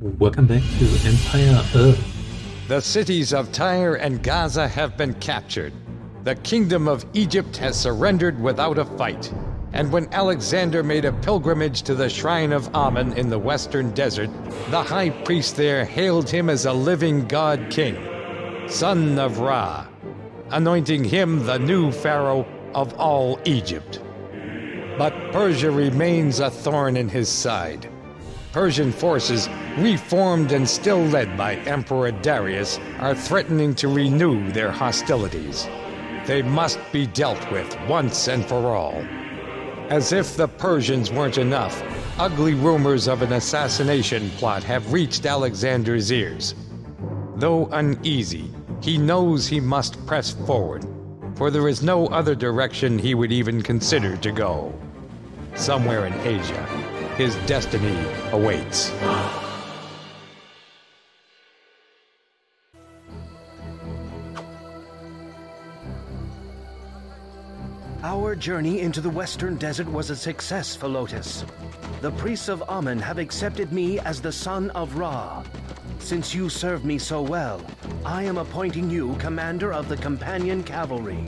Welcome back to Empire Earth. The cities of Tyre and Gaza have been captured. The kingdom of Egypt has surrendered without a fight. And when Alexander made a pilgrimage to the shrine of Amun in the western desert, the high priest there hailed him as a living god king, son of Ra, anointing him the new pharaoh of all Egypt. But Persia remains a thorn in his side. Persian forces, reformed and still led by Emperor Darius, are threatening to renew their hostilities. They must be dealt with once and for all. As if the Persians weren't enough, ugly rumors of an assassination plot have reached Alexander's ears. Though uneasy, he knows he must press forward, for there is no other direction he would even consider to go. Somewhere in Asia, his destiny awaits. Our journey into the western desert was a success, Philotas. The priests of Amun have accepted me as the son of Ra. Since you served me so well, I am appointing you commander of the companion cavalry.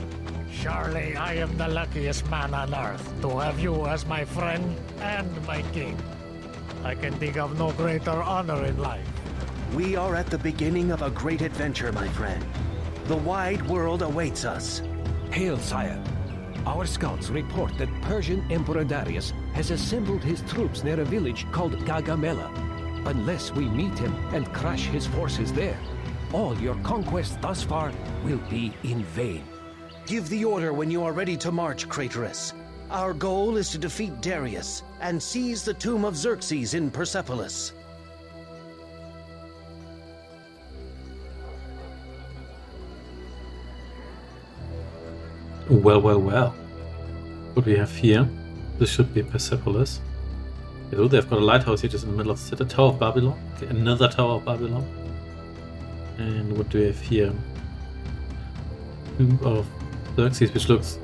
Surely I am the luckiest man on earth to have you as my friend and my king. I can think of no greater honor in life. We are at the beginning of a great adventure, my friend. The wide world awaits us. Hail, sire. Our scouts report that Persian Emperor Darius has assembled his troops near a village called Gaugamela. Unless we meet him and crush his forces there, all your conquests thus far will be in vain. Give the order when you are ready to march, Craterus. Our goal is to defeat Darius and seize the tomb of Xerxes in Persepolis. Well, well, well. What we have here? This should be Persepolis. Oh, they've got a lighthouse here just in the middle of the city. Tower of Babylon. Okay, another Tower of Babylon. And what do we have here? Tomb of Xerxes, which looks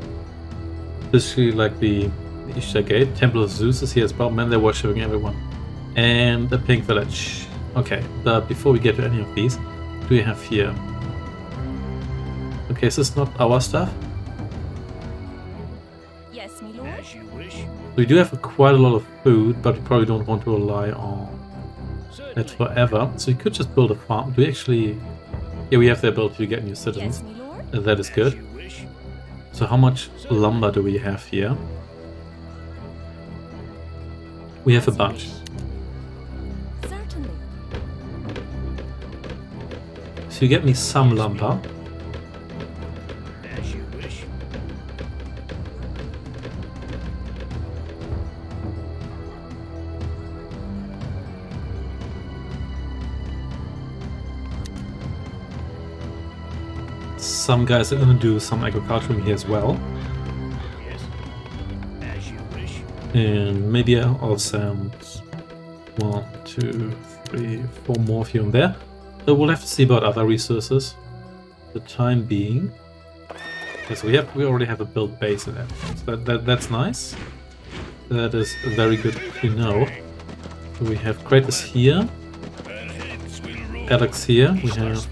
basically like the Ishtar Gate. Temple of Zeus is here as well. Man, they're worshipping everyone. And the Pink Village. Okay, but before we get to any of these, do we have here? Okay, so this not our stuff? We do have quite a lot of food, but we probably don't want to rely on it forever. So you could just build a farm. Do we actually... Yeah, we have the ability to get new citizens. lord. Uh, That is good. As you wish. So how much lumber do we have here? We have a bunch. So you get me some lumber. Some guys are to do some agriculturing here as well. Yes. As you wish. And maybe I'll send one, two, three, four more of you in there. So we'll have to see about other resources. The time being. Okay, so we have we already have a built base in there. So that, that that's nice. That is very good to know. So we have Kratos here, Alex here, we have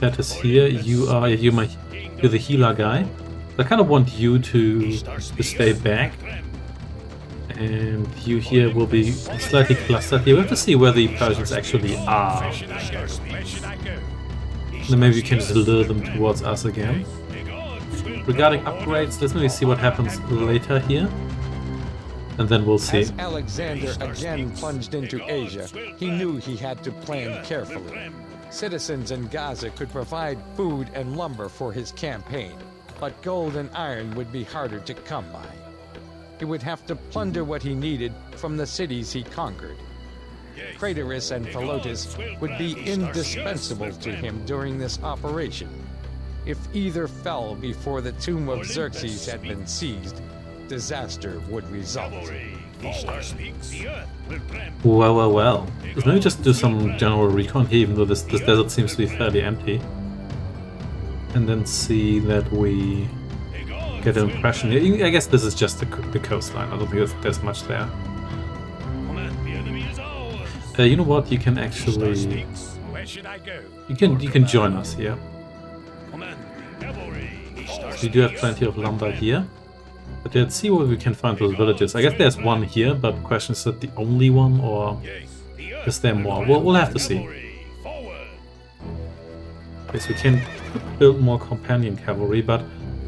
Kratos here, you are you my you're the healer guy. I kind of want you to, to stay back. And you here will be slightly clustered here. We have to see where the Persians actually are. Then maybe we can just lure them towards us again. Regarding upgrades, let's maybe see what happens later here. And then we'll see. As Alexander again plunged into Asia, he knew he had to plan carefully. Citizens in Gaza could provide food and lumber for his campaign, but gold and iron would be harder to come by. He would have to plunder what he needed from the cities he conquered. Craterus and Philotas would be indispensable to him during this operation. If either fell before the tomb of Xerxes had been seized, disaster would result. Well, well, well. Let's maybe just do some general recon here, even though this, this desert seems to be fairly empty. And then see that we get an impression. I guess this is just the, the coastline. I don't think there's, much there. Uh, you know what? You can actually you can you can join us here. We do have plenty of lumber here. But let's see what we can find those villages. I guess there's one here, but question is that the only one or. The is there more? We'll, we'll have to see. Yes, we can build more companion cavalry, but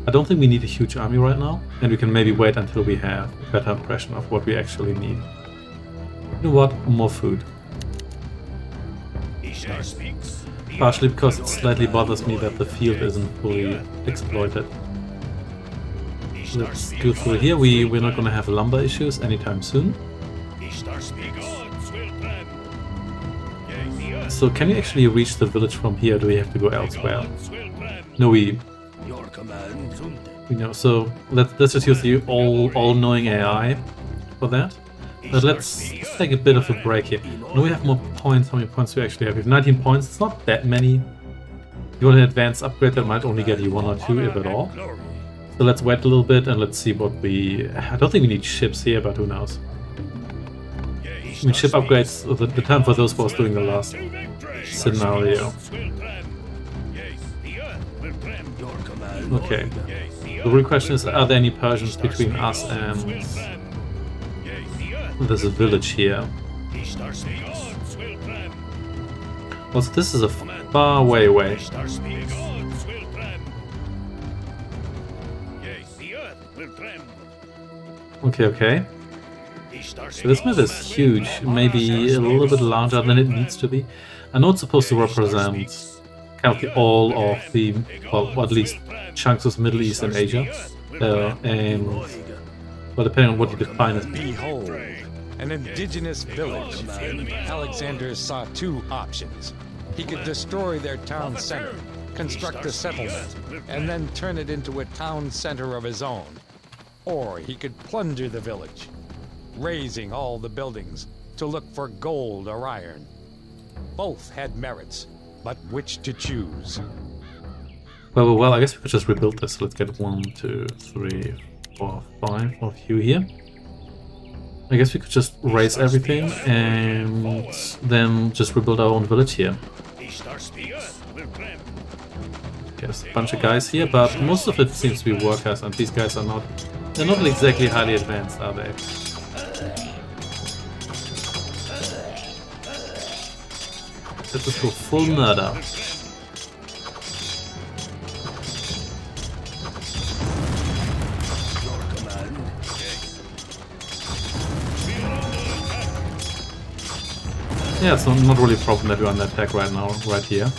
I don't think we need a huge army right now, and we can maybe wait until we have a better impression of what we actually need. You know what? More food. Partially because it slightly bothers me that the field isn't fully exploited. Let's go through here. We, we're not gonna have lumber issues anytime soon. So can we actually reach the village from here, do we have to go elsewhere? No, we we know. So let's let's just use the all all knowing AI for that. But let's, let's take a bit of a break here. Now we have more points. How many points do we actually have? We have 19 points. It's not that many. If you want an advanced upgrade, that might only get you one or two, if at all. So let's wait a little bit and let's see what we. I don't think we need ships here, but who knows? I mean, ship upgrades. The, the time for those was doing the last scenario. Okay. The real question is: Are there any Persians between us and there's a village here? Also, this is a far way away. Okay, okay. So this map is huge, maybe a little bit larger than it needs to be. I know it's supposed to represent kind of the all of the, well, at least chunks of Middle East and Asia. Uh, and, well, depending on what you define as Behold, an indigenous village. Alexander saw two options. He could destroy their town center, construct a settlement, and then turn it into a town center of his own. Or he could plunder the village, razing all the buildings to look for gold or iron. Both had merits, but which to choose? Well, well, well, I guess we could just rebuild this. Let's get one, two, three, four, five of you here. I guess we could just raise everything and then just rebuild our own village here. There's a bunch of guys here, but most of it seems to be workers, and these guys are not... They're not exactly highly advanced, are they? Let's just go full murder. Yeah, not, not really a problem that we're under attack right now, right here.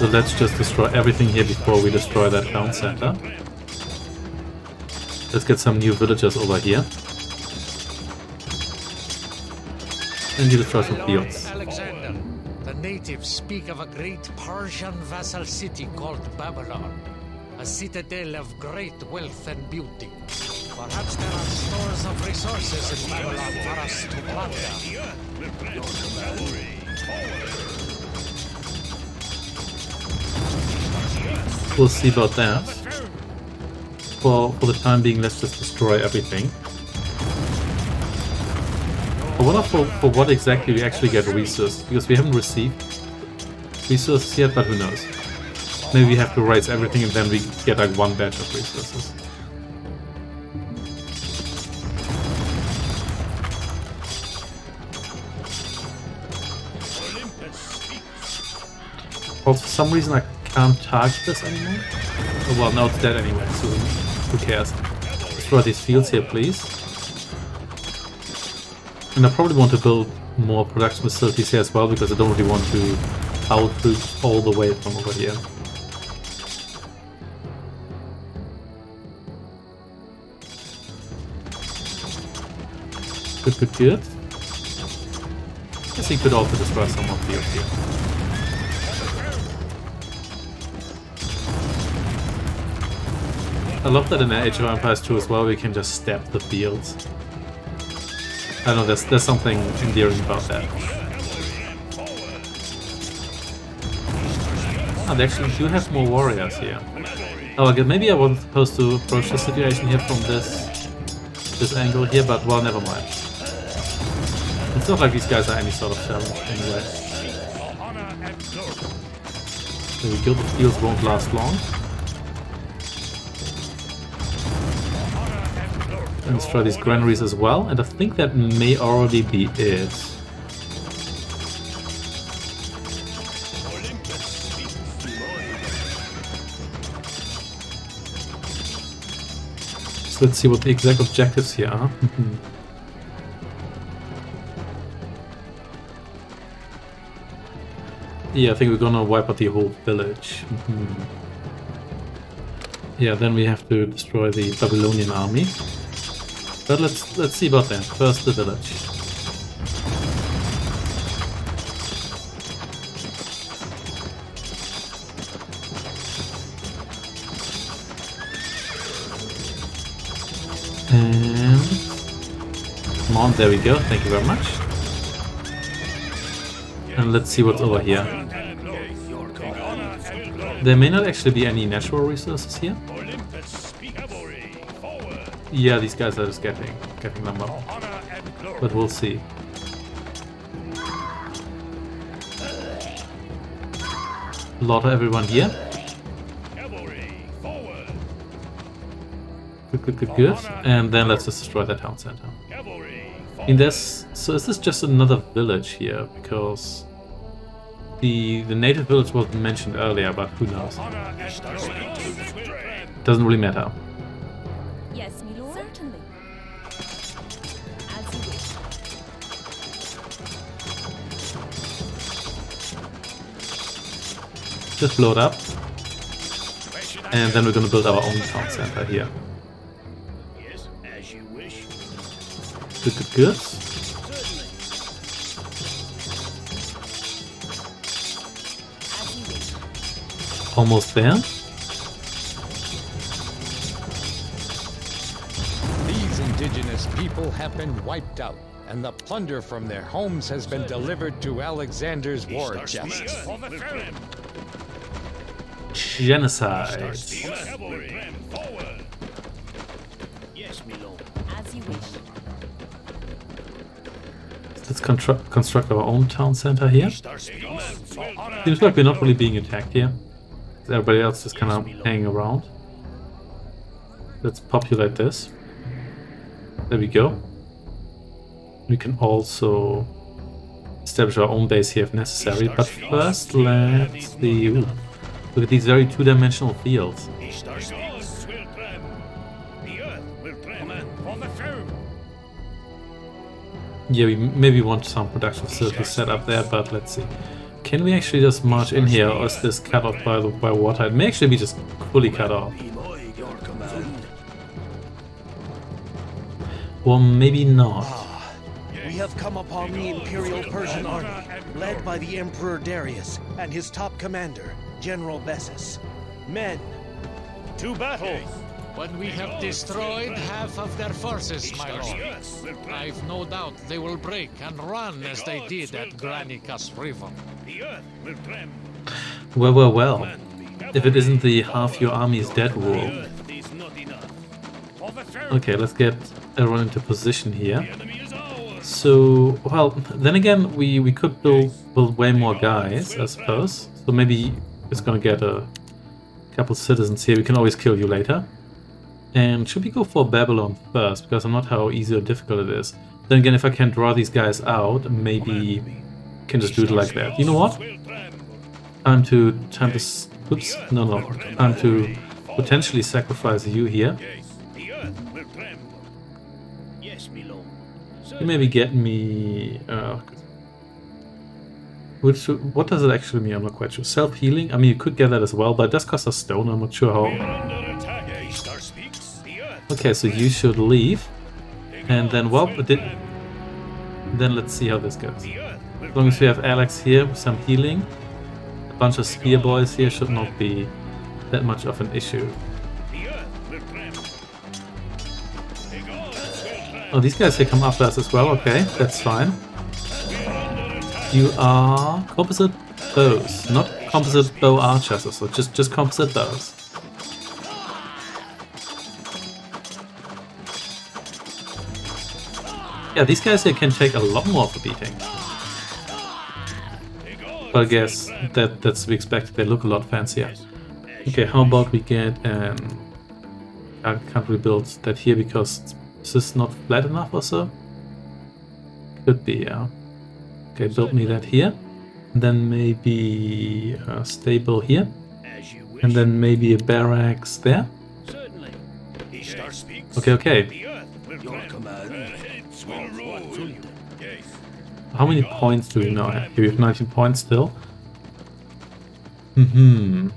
So let's just destroy everything here before we destroy that town center. Let's get some new villagers over here. And you destroy some fields. Alexander, the natives speak of a great Persian vassal city called Babylon, a citadel of great wealth and beauty. Perhaps there are stores of resources in Babylon for us to plunder. We'll see about that. For, for the time being, let's just destroy everything. I wonder for, for what exactly we actually get resources, because we haven't received resources yet, but who knows. Maybe we have to raise everything and then we get like one batch of resources. Also, for some reason I can't target this anymore. Oh, well, now it's dead anyway, so who cares? Destroy these fields here, please. And I probably want to build more production facilities here as well, because I don't really want to outroot all the way from over here. Good, good, good. Guess he could also destroy some of fields here. Love that in Age of Empires 2 as well, we can just step the fields. I know, there's, there's something endearing about that. Oh, they actually do have more warriors here. Oh, okay, maybe I wasn't supposed to approach the situation here from this this angle here, but well, never mind. It's not like these guys are any sort of challenge anyway. The fields won't last long. And try these granaries as well, and I think that may already be it. So let's see what the exact objectives here are. yeah, I think we're gonna wipe out the whole village. yeah, then we have to destroy the Babylonian army. But let's let's see about that. First the village. And come on, there we go. Thank you very much. And let's see what's over here. There may not actually be any natural resources here. Yeah, these guys are just getting getting them up. But we'll see. Slaughter everyone here. Good, good, good, good. And then let's just destroy that town center. In this, so is this just another village here? Because the the native village was mentioned earlier, but who knows? Doesn't really matter. Just load up, and then we're gonna build our own town center here. Good, good, good. Almost there. These indigenous people have been wiped out, and the plunder from their homes has been delivered to Alexander's war chest. Wish. Let's constru- construct our own town center here. Seems like we're not really being attacked here. Everybody else just kind of hanging around. Let's populate this. There we go. We can also establish our own base here if necessary. But first, let's see. Ooh, look at these very two-dimensional fields. Yeah, we maybe want some production facilities set up there, but let's see. Can we actually just march in here, or is this cut off by the by water? It may actually be just fully cut off. Or maybe not. Ah, we have come upon the Imperial Persian army, led by the Emperor Darius and his top commander, General Bessus. Men, To battle. When we have destroyed half of their forces, my lord, Earth will tremble. I've no doubt they will break and run as they did at Granicus River. The earth will tremble. Well, well, well. If it isn't the half your army is dead rule. Earth is not enough. For the throne. Okay, let's get everyone into position here. The enemy is ours. So, well, then again, we, we could build, build way more guys, I suppose. So maybe it's gonna get a couple citizens here. We can always kill you later. And should we go for Babylon first? Because I'm not how easy or difficult it is. Then again, if I can draw these guys out, maybe can just do it like that. You know what? Time to time to oops no no time to potentially sacrifice you here. Maybe get me. Uh, which what does it actually mean? I'm not quite sure. Self healing. I mean, you could get that as well, but it does cost a stone. I'm not sure how. under attack. Star speaks. The earth. Okay, so you should leave, and then well, then let's see how this goes. The earth will As long as we have Alex here with some healing, a bunch of spear boys here should not be that much of an issue. The earth will tremble. The gods will tremble. Oh, these guys here come after us as well. Okay, that's fine. You are composite bows, not composite bow archers, so just just composite bows. Yeah, these guys here can take a lot more of a beating. But I guess that that's to be expected. They look a lot fancier. Okay, how about we get um I can't rebuild that here because this is not flat enough or so? Could be, yeah. Okay, build me that here. Then maybe a stable here. And then maybe a barracks there. Okay, okay. How many points do we now have? We have 19 points still. Mm-hmm.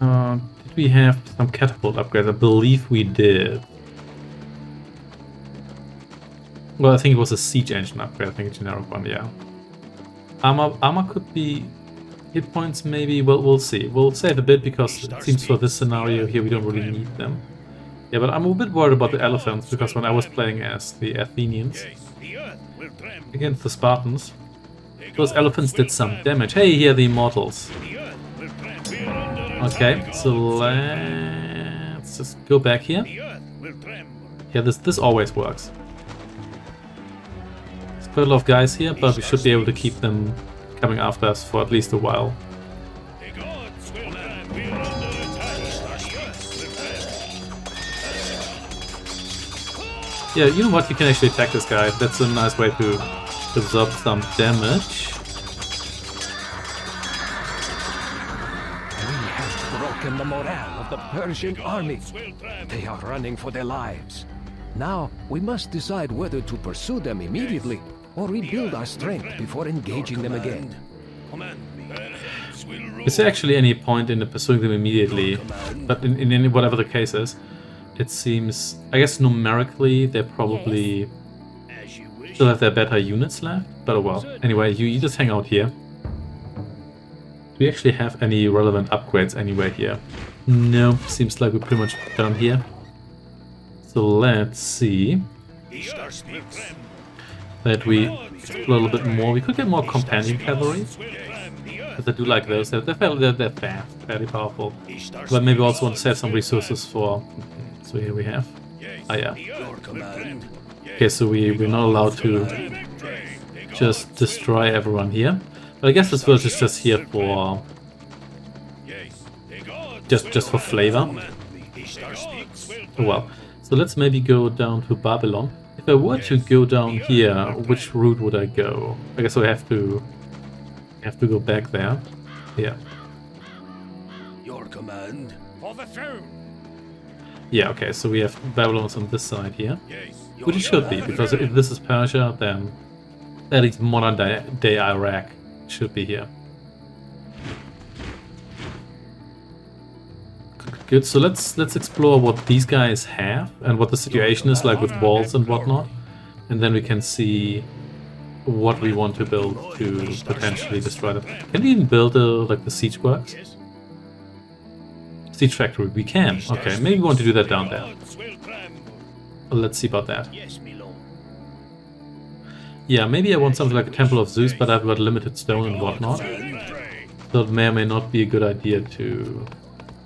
Uh, did we have some catapult upgrades? I believe we did. Well, I think it was a siege engine upgrade. I think a generic one, yeah. Armor, armor could be hit points, maybe. Well, we'll see. We'll save a bit because it seems for this scenario here we don't really need them. Yeah, but I'm a bit worried about the elephants because when I was playing as the Athenians against the Spartans, those elephants did some damage. Hey, here are the immortals. Okay, so let's just go back here. Yeah, this this always works. Quite a lot of guys here, but we should be able to keep them coming after us for at least a while. Yeah, you know what? You can actually attack this guy. That's a nice way to absorb some damage. We have broken the morale of the Persian army. They are running for their lives. Now, we must decide whether to pursue them immediately or rebuild our strength before engaging them again. Command me. Our heads will roll. Is there actually any point in pursuing them immediately? But in, in any, whatever the case is, it seems. I guess numerically they're probably As you wish. still have their better units left. But oh well. Anyway, you, you just hang out here. Do we actually have any relevant upgrades anywhere here? No, seems like we're pretty much done here. So let's see Ishtar speaks. That we explore a little bit more. We could get more companion cavalry. Because I do like those. They're, they're, they're, fast, fairly powerful. But maybe also want to save some resources for. So here we have. Ah, yeah. Okay, so we, we're not allowed to just destroy everyone here. But I guess this village is just here for just just for flavor. Oh well. So let's maybe go down to Babylon. If I were to go down here, which route would I go? I guess I have to have to go back there. Yeah. Your command. For the throne. Yeah, okay, so we have Babylon's on this side here. Yes. Which it should be, because if this is Persia, then at least modern day, day Iraq should be here. Good, so let's let's explore what these guys have and what the situation is like with walls and whatnot, and then we can see what we want to build to potentially destroy them. Can we even build a, like the siege works? Siege factory? We can. Okay, maybe we want to do that down there. Let's see about that. Yeah, maybe I want something like a Temple of Zeus, but I've got limited stone and whatnot. So it may or may not be a good idea to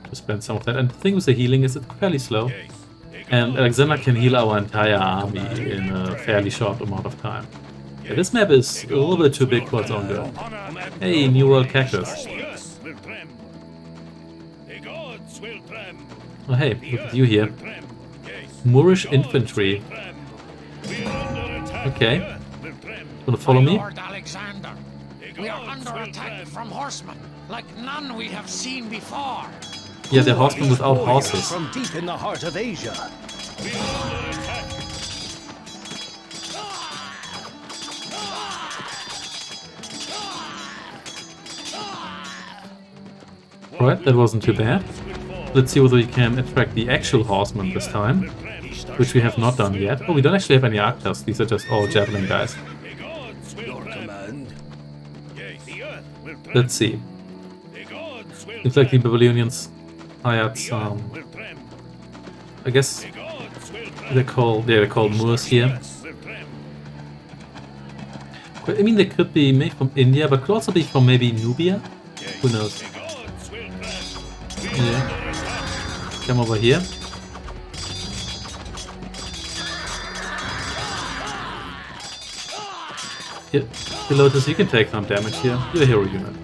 to spend some of that. And the thing with the healing is it's fairly slow. And Alexander can heal our entire army in a fairly short amount of time. Yeah, this map is a little bit too big for its own good. Hey, New World Cactus. Oh hey, look at you here. Moorish infantry. Okay. Wanna follow me? We are under attack from horsemen, like none we have seen before. Yeah, they're horsemen without horses. From deep in the heart of Asia. We are under attack. Alright, that wasn't too bad. Let's see whether we can attract the actual horsemen this time, which we have not done yet. Oh, we don't actually have any Arctas, these are just all javelin guys. The gods will Your tremble. command. Yes. The earth will tremble. Let's see. The Looks like the. Babylonians hired The some. earth will tremble. I guess The gods will tremble. they're called. Yeah, they're called Moors here. Earth will tremble. But, I mean, they could be made from India, but could also be from maybe Nubia. Who knows? The gods will tremble. Yeah. Come over here. Yeah, Pilotus, you can take some damage here. You're a hero unit.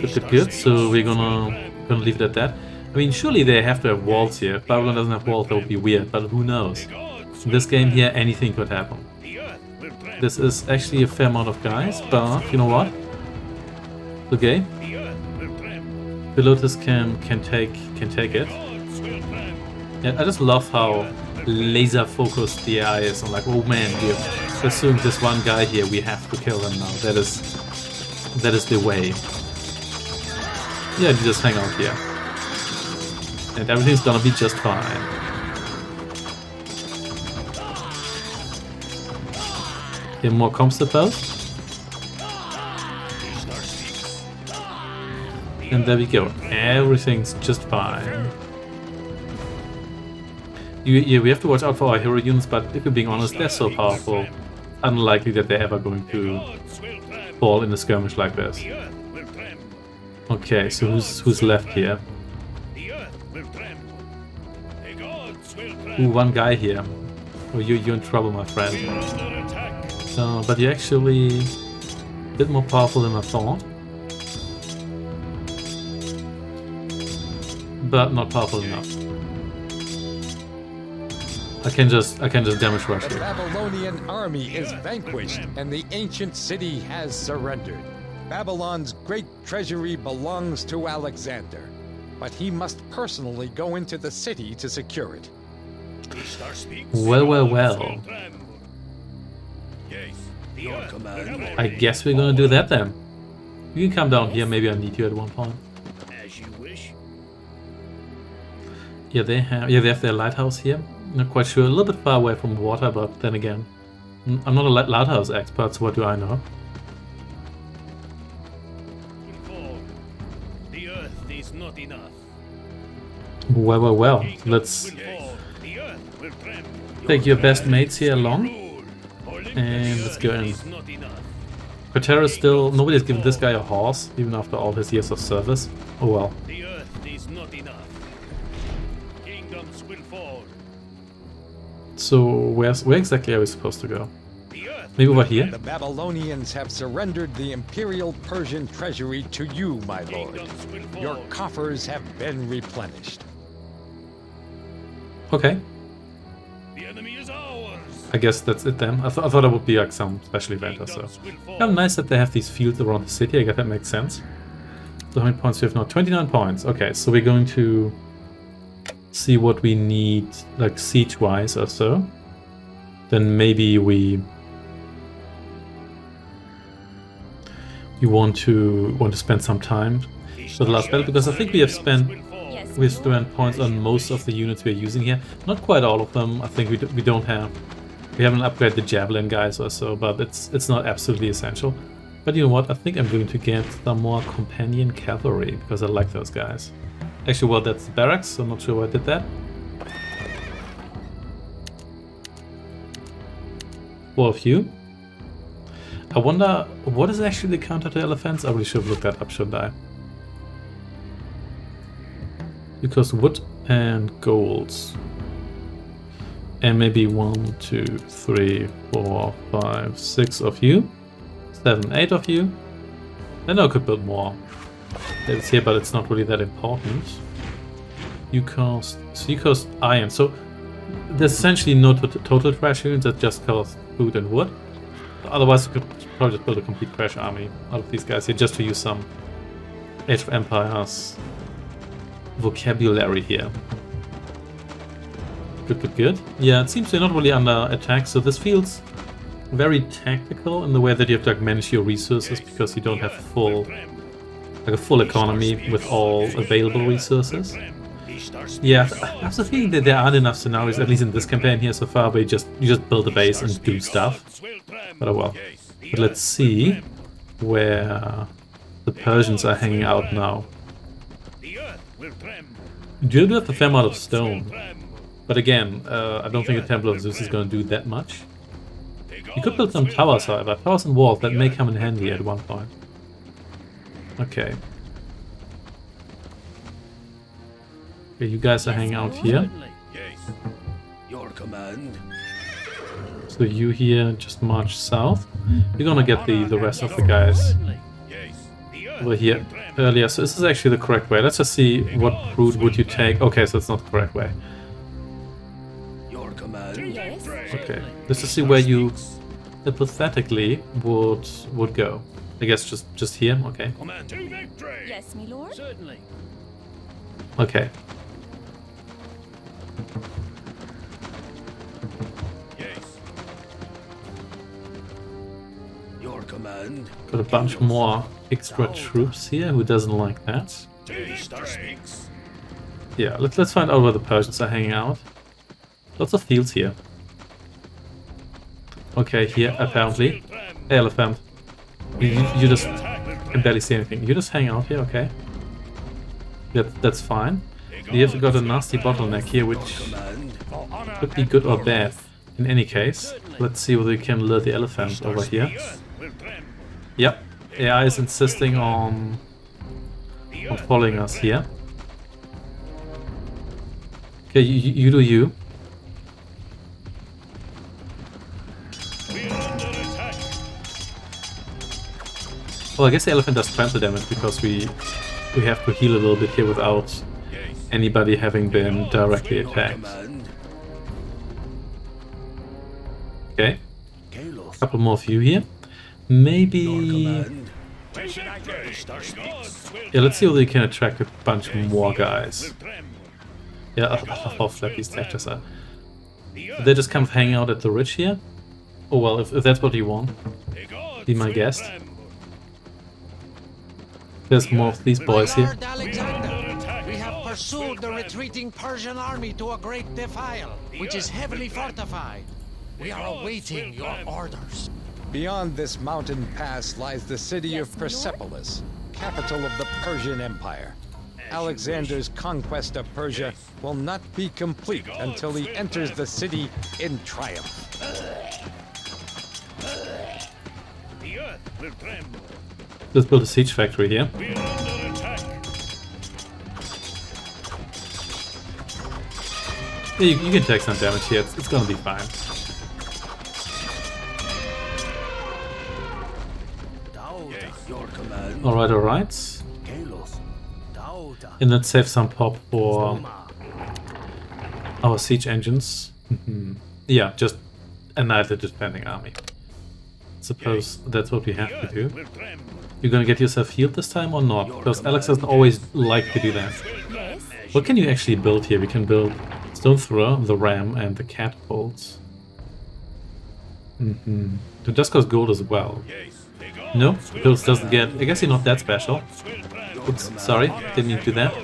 Good, good, good. So we're gonna gonna leave it at that. I mean, surely they have to have walls here. Babylon doesn't have walls, that would be weird, but who knows? In this game here, anything could happen. This is actually a fair amount of guys, but you know what? Okay. Pilotus can can take can take it. Yeah, I just love how laser focused the AI is. I'm like, oh man, we're pursuing this one guy here. We have to kill him now. That is that is the way. Yeah, you just hang out here. And everything's gonna be just fine. Get more comps. And there we go. Everything's just fine. You, yeah, we have to watch out for our hero units, but if we're being honest, they're so powerful. Unlikely that they're ever going to fall in a skirmish like this. Okay, so who's who's left here? Ooh, one guy here. Oh, you, you're in trouble, my friend. So, but you're actually a bit more powerful than I thought. But not powerful enough. I can just I can just damage rush The. Babylonian army is vanquished and the ancient city has surrendered. Babylon's great treasury belongs to Alexander, but he must personally go into the city to secure it. Well, well, well. I guess we're gonna do that then. You can come down here, maybe I need you at one point. As you wish. Yeah, they have yeah they have their lighthouse here. Not quite sure, a little bit far away from water, but then again, I'm not a lighthouse expert, so what do I know? Well, well, well. Let's take your best mates here along. And let's go in. Quatera still nobody's given this guy a horse, even after all his years of service. Oh well. So where's where exactly are we supposed to go? Maybe over here? The Babylonians have surrendered the imperial Persian treasury to you, my lord. Your coffers have been replenished. Okay. The enemy is ours. I guess that's it then. I, th- I thought it would be like some special event or so. Of nice that they have these fields around the city. I guess that makes sense. So how many points do we have now? 29 points. Okay, so we're going to see what we need, like siege-wise or so. Then maybe we you want to want to spend some time for the last battle because I think we have spent we my spent points on most of the units we're using here. Not quite all of them. I think we, d- we don't have. We haven't upgraded the javelin guys or so, but it's it's not absolutely essential. But you know what? I think I'm going to get some more companion cavalry because I like those guys. Actually, well, that's the barracks, so I'm not sure why I did that. Four of you. I wonder what is actually the counter to elephants. I really should have looked that up, shouldn't I? Because wood and golds. And maybe one, two, three, four, five, six of you. Seven, eight of you. Then I could build more. It's here, but it's not really that important. You cost. So you cost iron. So there's essentially no to- total trash units that just cost food and wood. Otherwise, you could probably just build a complete crash army out of these guys here just to use some Age of Empires vocabulary here. Good, good, good. Yeah, it seems they're not really under attack, so this feels very tactical in the way that you have to manage your resources because you don't have full, like a full economy with all available resources. Yeah, I have the feeling that there aren't enough scenarios, at least in this campaign here so far, where you just you just build a base and do stuff. But oh well. But let's see where the Persians are hanging out now. Do have a fair amount of stone, but again, uh, I don't think the Temple of Zeus is going to do that much. You could build some towers, however. Towers and walls, that may come in handy at one point. Okay. Okay, you guys are hanging out here. Your command. So you here just march south. You're gonna get the, the rest of the guys over here earlier. So this is actually the correct way. Let's just see what route would you take. Okay, so it's not the correct way. Yes. Okay, let's just see where you hypothetically would would go. I guess just just here. Okay. Command to victory. Yes, my lord. Certainly. Okay. Your command. Got a bunch more extra troops here. Who doesn't like that? Yeah, let's let's find out where the Persians are hanging out. Lots of fields here. Okay, here apparently. Hey, elephant. You, you, just can barely see anything. You just hang out here, okay? That, that's fine. You have got a nasty bottleneck here, which could be good or bad. In any case, let's see whether we can lure the elephant over here. Yep, AI is insisting on, on following us here. Okay, you, you do you. Well, I guess the elephant does trample damage because we we have to heal a little bit here without anybody having been directly attacked. Okay, Kalos. couple more of you here. Your Maybe... command. Where should I go? Star speaks. Yeah, let's see whether we can attract a bunch more guys. Will tremble. Yeah, how flat these tactors are. The Did earth. they just kind of hang out at the ridge here? Oh well, if, if that's what you want. Be my guest. There's more of these boys here. We have pursued the retreating Persian army to a great defile, which is heavily fortified. We are awaiting your orders. Beyond this mountain pass lies the city of Yes, my lord? Persepolis, capital of the Persian Empire. Alexander's conquest of Persia will not be complete until he enters the city in triumph. The earth will tremble. Let's build a siege factory here. We're under attack. Yeah, you, you can take some damage here. It's, it's gonna be fine. Alright, alright. And let's save some pop for our siege engines. Mhm. yeah, just annihilate the defending army. Suppose that's what we have to do. You're gonna get yourself healed this time or not? Because Alex doesn't always like to do that. What can you actually build here? We can build Stone Thrower, the Ram, and the Catapults. Mm-hmm. The just cost gold as well. No, Pills doesn't get. I guess you're not that special. Oops, sorry, didn't mean to do that.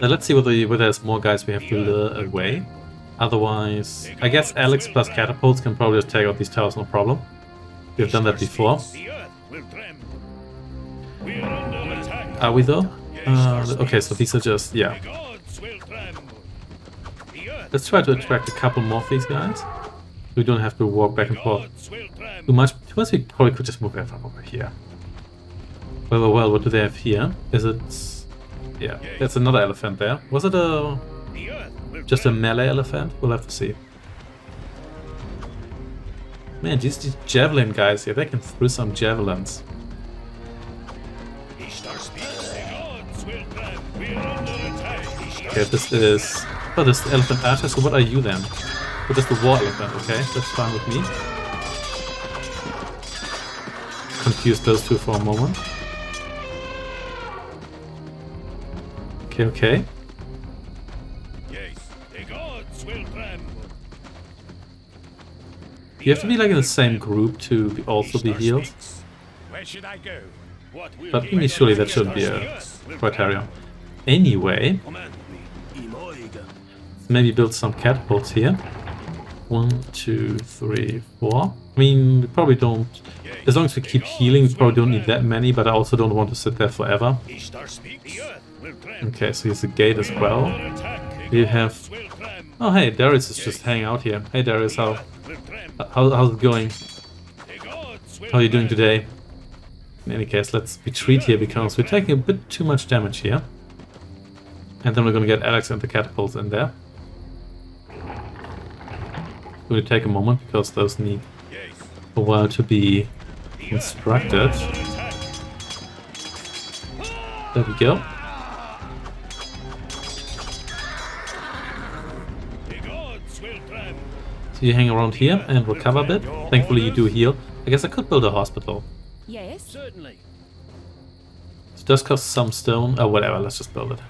Now let's see whether, whether there's more guys we have to lure away. Otherwise, I guess Alex plus catapults can probably just take out these towers, no problem. We've done that before. Are we though? Uh, okay, so these are just yeah. Let's try to attract a couple more of these guys. We don't have to walk back and forth too much. Much. We probably could just move everyone over here. Well, well, well. What do they have here? Is it? Yeah, that's another elephant there. Was it a just a melee elephant? We'll have to see. Man, these, these javelin guys here, they can throw some javelins. Okay, this is... Oh, this elephant archer, so what are you then? Oh, that's the war elephant, okay? That's fine with me. Confuse those two for a moment. Okay, okay. Yes. The gods will tremble. You have to be like in the same group to be also be healed. Where should I go? But be I mean, surely that shouldn't be a criteria. Anyway, Command me. Imoiga. maybe build some catapults here. One, two, three, four. I mean, we probably don't... As long as we keep healing, we probably don't need that many, but I also don't want to sit there forever. The. Okay, so here's a gate as well. The You have... Oh, hey, Darius is just hanging out here. Hey, Darius, how, how how's it going? The How are you doing today? In any case, let's retreat here because we're taking a bit too much damage here. And then we're gonna get Alex and the catapults in there. Will take a moment because those need a while to be constructed. There we go. The gods will grant. So you hang around here and recover a bit. Thankfully you do heal. I guess I could build a hospital. Yes. Certainly. It does cost some stone. Oh, whatever, let's just build it.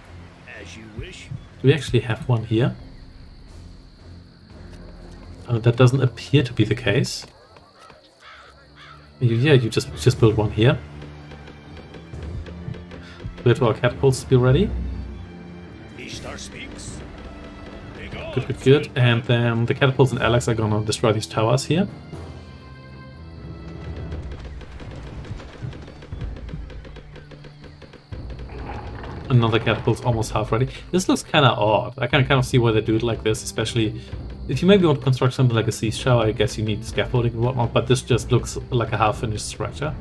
As you wish. Do we actually have one here? Uh, that doesn't appear to be the case. You, yeah, you just just build one here. Wait for our catapults to be ready. Good, good, good. And then the catapults and Alex are gonna destroy these towers here. Another catapult's almost half ready. This looks kind of odd. I can kind of see why they do it like this, especially if you maybe want to construct something like a siege tower. I guess you need scaffolding and whatnot, but this just looks like a half-finished structure.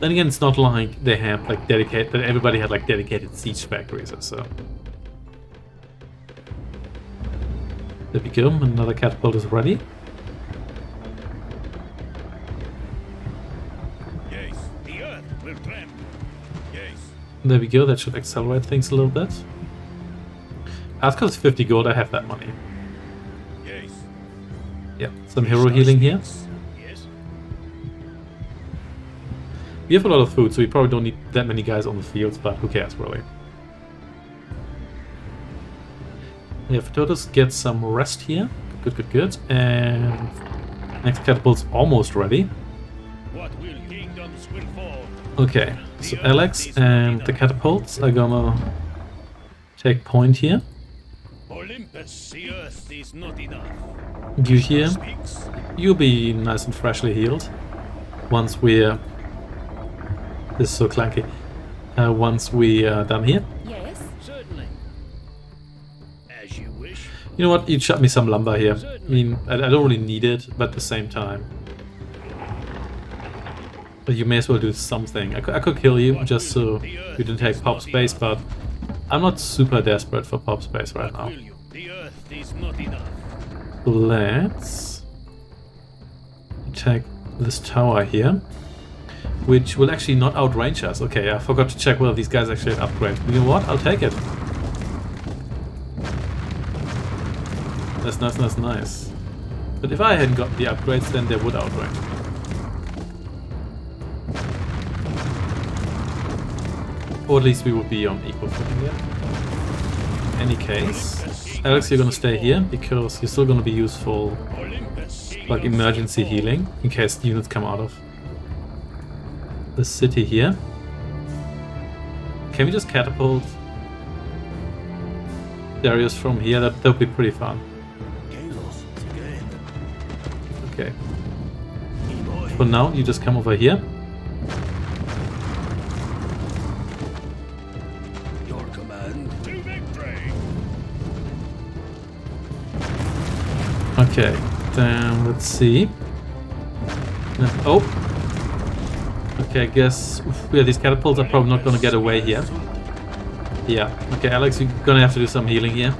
Then again, it's not like they have like dedicated that everybody had like dedicated siege factories or so. There we go, another catapult is ready. Yes. The earth will tremble. Yes. There we go, that should accelerate things a little bit. As costs 50 gold, I have that money. Yeah, some hero healing here. We have a lot of food, so we probably don't need that many guys on the fields, but who cares, really. Yeah, Philotas get some rest here. Good, good, good. And next catapult's almost ready. Okay, so Alex and the catapults are gonna take point here. Olympus, the earth is not enough. You here, you'll be nice and freshly healed once we're. This is so clunky. Uh, once we are done here. Yes. Certainly. As you wish. You know what? You shot me some lumber here. I mean, I, I don't really need it, but at the same time. But you may as well do something. I could, I could kill you just so you didn't take pop space, but I'm not super desperate for pop space right now. The earth is not enough. Let's attack this tower here, which will actually not outrange us. Okay, I forgot to check whether these guys actually have upgrades. You know what? I'll take it. That's nice, nice, nice. But if I hadn't got the upgrades, then they would outrange. Or at least we would be on equal footing there. Any case, Alex, you're gonna stay here because you're still gonna be useful like emergency healing in case units come out of the city here. Can we just catapult Darius from here? That that would be pretty fun. Okay. For now, you just come over here. Okay, then let's see. Oh. Okay, I guess yeah, these catapults are probably not gonna get away here. Yeah. Okay, Alex, you're gonna have to do some healing here.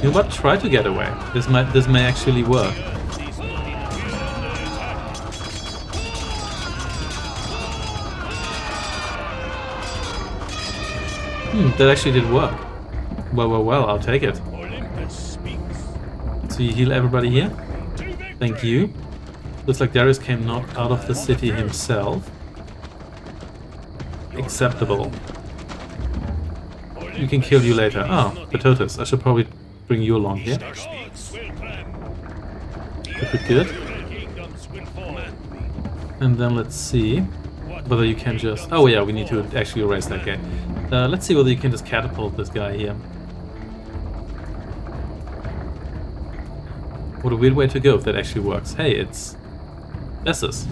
You know what? Try to get away. This might this may actually work. Hmm, that actually did work. Well, well, well. I'll take it. You heal everybody here. Thank you. Looks like Darius came not out of the city himself. Acceptable. We can kill you later. Ah, Philotas. I should probably bring you along here. Good, good. And then let's see whether you can just... Oh yeah, we need to actually erase that guy. Uh, let's see whether you can just catapult this guy here. What a weird way to go if that actually works. Hey, it's... Bessus.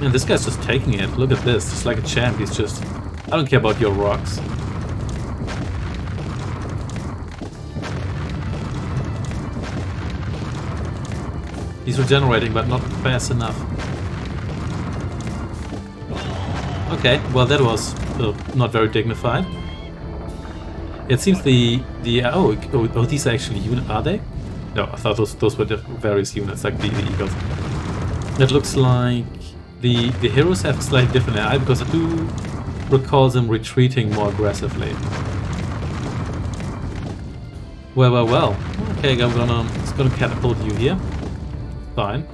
Man, this guy's just taking it. Look at this. Just like a champ. He's just... I don't care about your rocks. He's regenerating, but not fast enough. Okay, well that was uh, not very dignified. It seems the the oh oh, oh these are actually unit are they? No, I thought those those were the various units like the, the eagles. It looks like the the heroes have slightly different AI because I do recall them retreating more aggressively. Well, well, well. Okay, I'm gonna it's gonna catapult you here. Fine.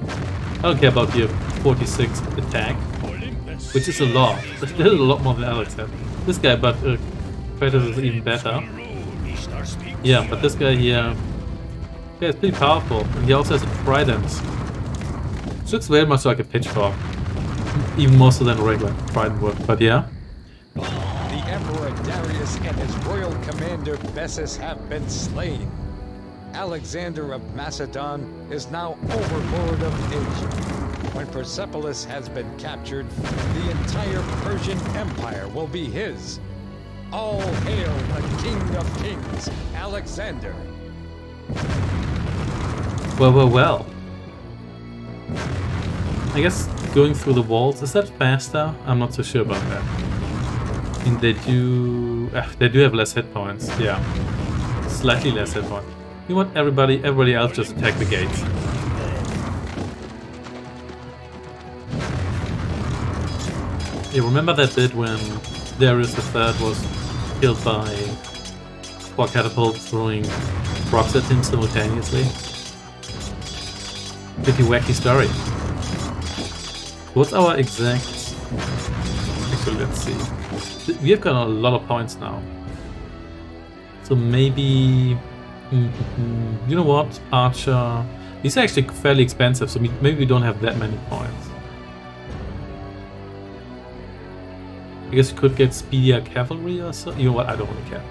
I don't care about your 46 attack, which is a lot. A lot more than Alex had. This guy, but uh, Kratos is even better. Yeah, but this guy here, yeah, it's pretty powerful, and he also has a trident. Which looks very much like a pitchfork, even more so than a regular trident would. But yeah, The Emperor Darius and his royal commander Bessus have been slain. Alexander of Macedon is now overlord of Asia. When Persepolis has been captured, the entire Persian Empire will be his. All hail the King of Kings, Alexander. well, well, well. I guess going through the walls is that faster? I'm not so sure about that. Mean, they do, ah, they do have less hit points. Yeah, slightly less hit points. You want everybody, everybody else just attack the gates. You remember that bit when Darius the Third was killed by four catapults throwing rocks at him simultaneously? Pretty wacky story. What's our exact... Actually, let's see. We have got a lot of points now. So maybe... mm, You know what? Archer... These are actually fairly expensive, so maybe we don't have that many points. I guess you could get speedier cavalry or so. You know what? I don't really care.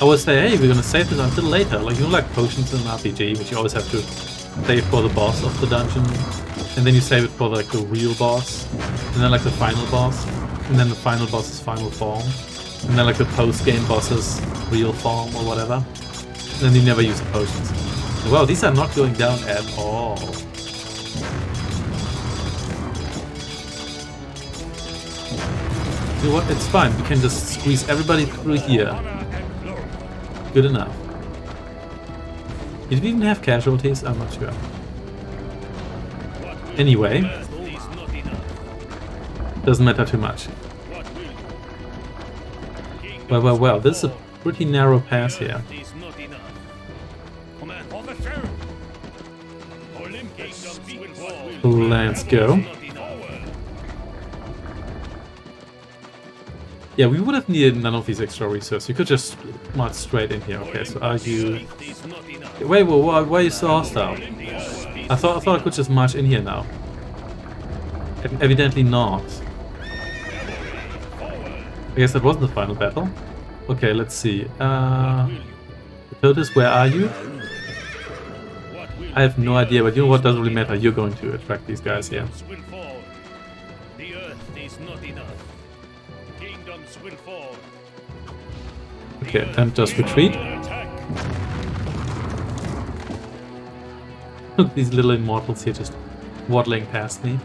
I would say, hey, we're gonna save this until later. Like, you know, like potions in an RPG, which you always have to save for the boss of the dungeon, and then you save it for like the real boss, and then like the final boss, and then the final boss's final form, and then like the post-game boss's real form or whatever. And then you never use the potions. Wow, these are not going down at all. You know what? It's fine. We can just squeeze everybody through here. Good enough. Did we even have casualties? I'm not sure. Anyway, doesn't matter too much. Well, well, well. This is a pretty narrow pass here. Let's not Yeah, we would have needed none of these extra resources. You could just march straight in here. Okay, so are you... Wait, wait, why, why are you so hostile? I thought I thought I could just march in here now. Evidently not. I guess that wasn't the final battle. Okay, let's see. Uh, Totus, where are you? I have no idea, but you know what doesn't really matter. You're going to attract these guys here. Kingdoms Okay, then just retreat. Look, these little immortals here just waddling past me.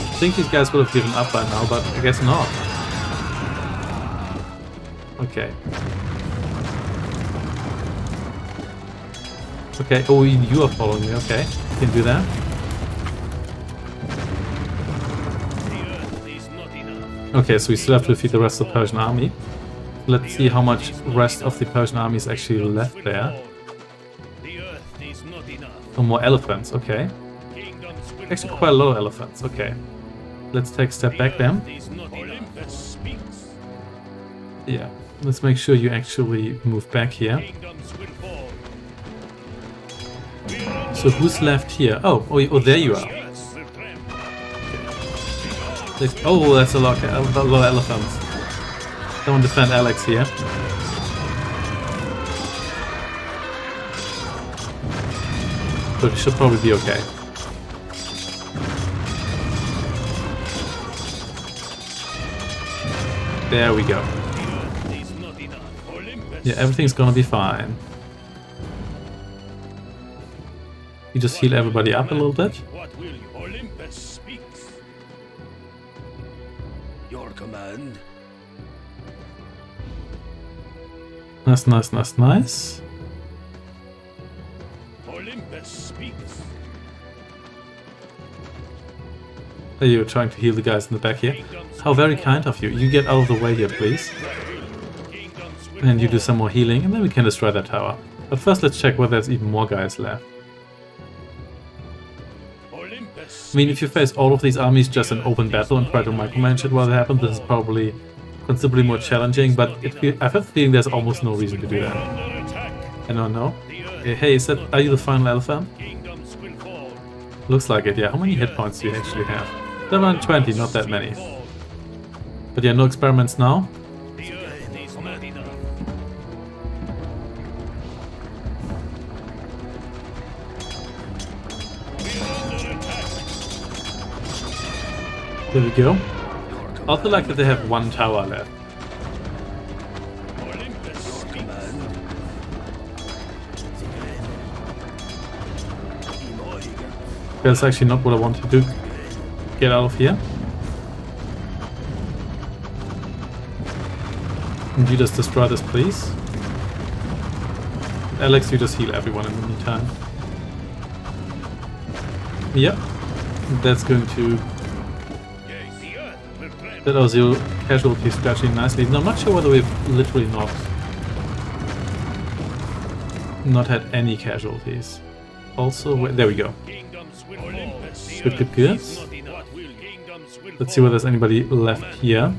I think these guys would have given up by now, but I guess not. Okay. Okay, oh, you are following me, okay. You can do that. Okay, so we still have to defeat the rest of the Persian army. Let's see how much rest of the Persian army is actually left there. Enough. Oh, more elephants, okay. Actually, quite a lot of elephants, okay. Let's take a step back then. Yeah, let's make sure you actually move back here. So who's left here? Oh, oh, oh there you are. Oh, that's a lot, a lot of elephants. Someone defend Alex here. But should probably be okay. There we go. Yeah, everything's gonna be fine. You just heal everybody up a little bit. Your command? Nice, nice, nice, nice. Olympus speaks. Are you trying to heal the guys in the back here? How very kind of you. You get out of the way here, please. And you do some more healing, and then we can destroy that tower. But first, let's check whether there's even more guys left. I mean, if you face all of these armies just in open battle and try to micromanage it while they happen, this is probably considerably more challenging, but it I have a feeling there's almost no reason to do that. I don't know. Hey, is that, are you the final alpha? Looks like it, yeah. How many hit points do you actually have? 720, not that many. But yeah, no experiments now. There we go. I also like that they have one tower left. That's actually not what I want to do. Get out of here. And you just destroy this, please. Alex, you just heal everyone in the meantime. Yep. That's going to... That our zero casualties scratching nicely. Now, I'm not sure whether we've literally not... Not had any casualties. Also, wait, there we go. Good, good, good. Let's see whether there's anybody left here.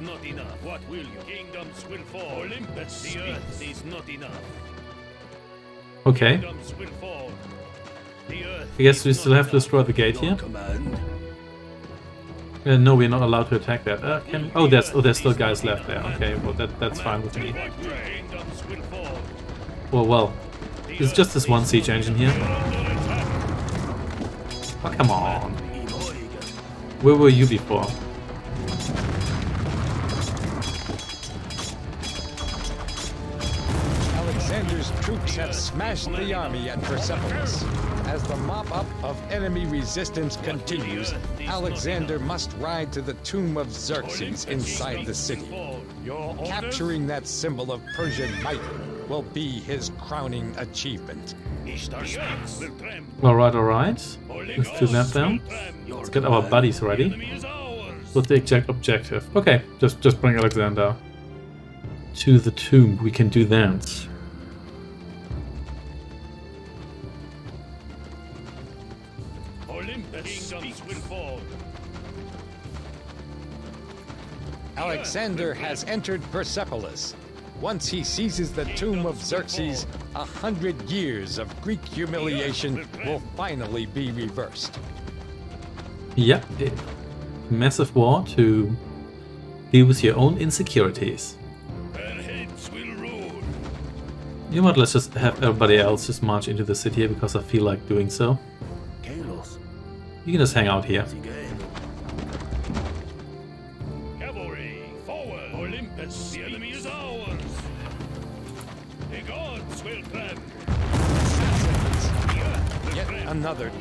Not enough. What will you? Kingdoms will fall. Olympus the earth is not enough. Okay. I guess we still have to destroy the gate here. Uh, no, we're not allowed to attack that. Uh, can, oh, there's oh, there's still guys left there. Okay, well that that's fine with me. Well, well, it's just this one siege engine here. Oh, come on. Where were you before? Alexander's troops have smashed the army at Persepolis. As the mop-up of enemy resistance continues, Alexander must ride to the tomb of Xerxes inside the city. Capturing that symbol of Persian might will be his crowning achievement. Ishtar speaks. Will tremble. All right, all right. Let's do that then. Let's get our buddies ready. What's the exact objective? Okay, just just bring Alexander to the tomb. We can do that. Alexander has entered Persepolis. Once he seizes the tomb of Xerxes, a hundred years of Greek humiliation will finally be reversed. Yep. eh, Massive war to deal with your own insecurities. And heads will rule. You know what? Let's just have everybody else just march into the city here because I feel like doing so. Kalos. You can just hang out here.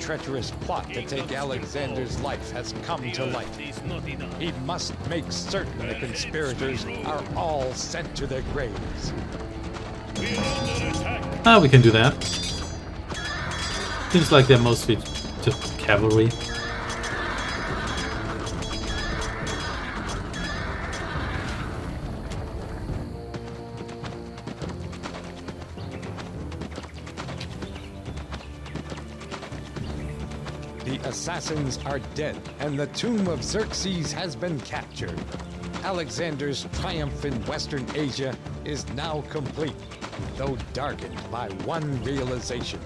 Treacherous plot to take Alexander's life has come to light. He must make certain the conspirators are all sent to their graves. Ah, we can do that. Seems like they're mostly just cavalry. Assassins are dead, and the tomb of Xerxes has been captured. Alexander's triumph in Western Asia is now complete, though darkened by one realization.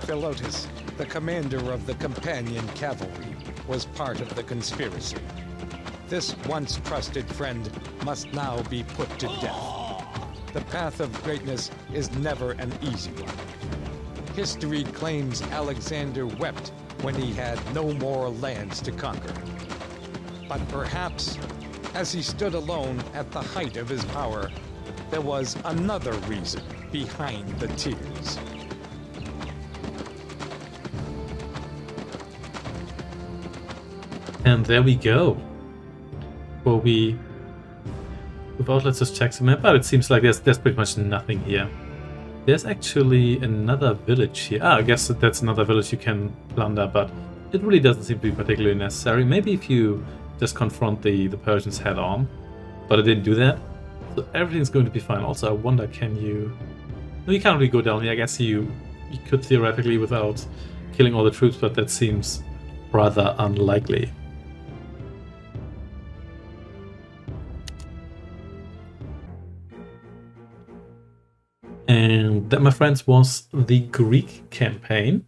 Philotas, the commander of the companion cavalry, was part of the conspiracy. This once trusted friend must now be put to death. The path of greatness is never an easy one. History claims Alexander wept when he had no more lands to conquer. But perhaps as he stood alone at the height of his power, there was another reason behind the tears. And there we go. Well, we... Without, let's just check the map, but it seems like there's, there's pretty much nothing here. There's actually another village here. Ah, I guess that that's another village you can plunder, but it really doesn't seem to be particularly necessary. Maybe if you just confront the, the Persians head on, but I didn't do that. So everything's going to be fine. Also, I wonder, can you... No, you can't really go down here. I guess you, you could theoretically without killing all the troops, but that seems rather unlikely. That, my friends, was the Greek campaign.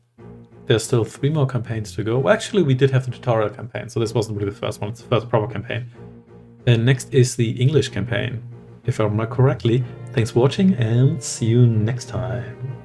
There's still three more campaigns to go. Well, actually, we did have the tutorial campaign, so this wasn't really the first one. It's the first proper campaign. And next is the English campaign. If I remember correctly, thanks for watching and see you next time.